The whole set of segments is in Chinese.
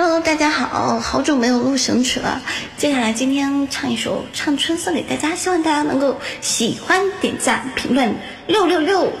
Hello，大家好，好久没有录神曲了。接下来今天唱一首《唱春》色给大家，希望大家能够喜欢、点赞、评论六六六。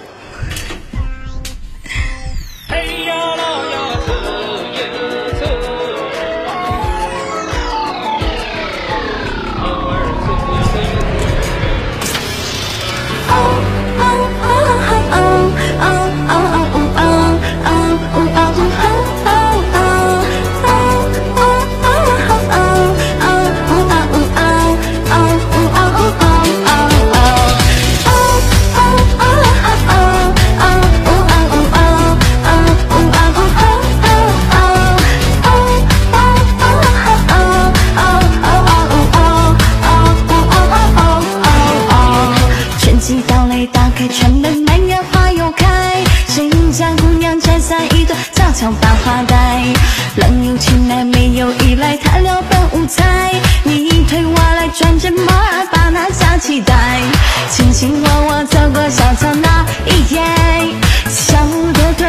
打开窗门满园花又开，谁家姑娘摘下一朵悄悄把花戴。郎有情来没有依赖，谈了本无才。你推我来，转着马把那家期待。卿卿我我走过小桥那一夜，笑得多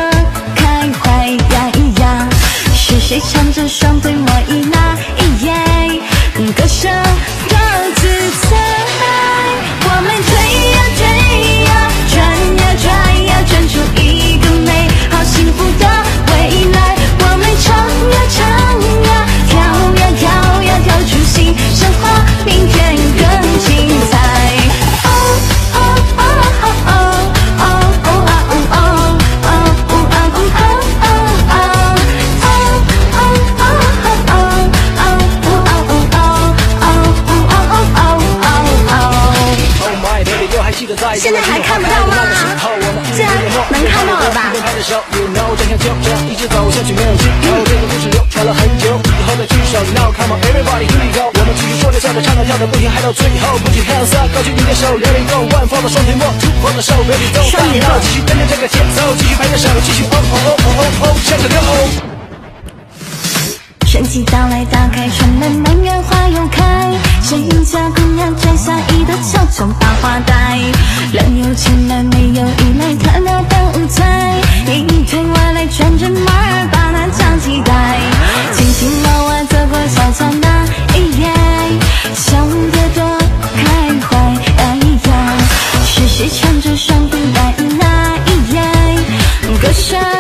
开怀呀咿呀。是谁唱着双对我一那现在还看不到吗？现在能看到了吧？双节奏。春季到来，打开春门，满园花又开。谁家姑娘摘下一朵悄悄把花戴？郎有情来没有依赖，看了本无才。你推我来，转着马儿把那家期待。卿卿我我走过小桥那一夜，笑得多开怀。哎呀，是谁唱着双对白衣那一夜，歌声。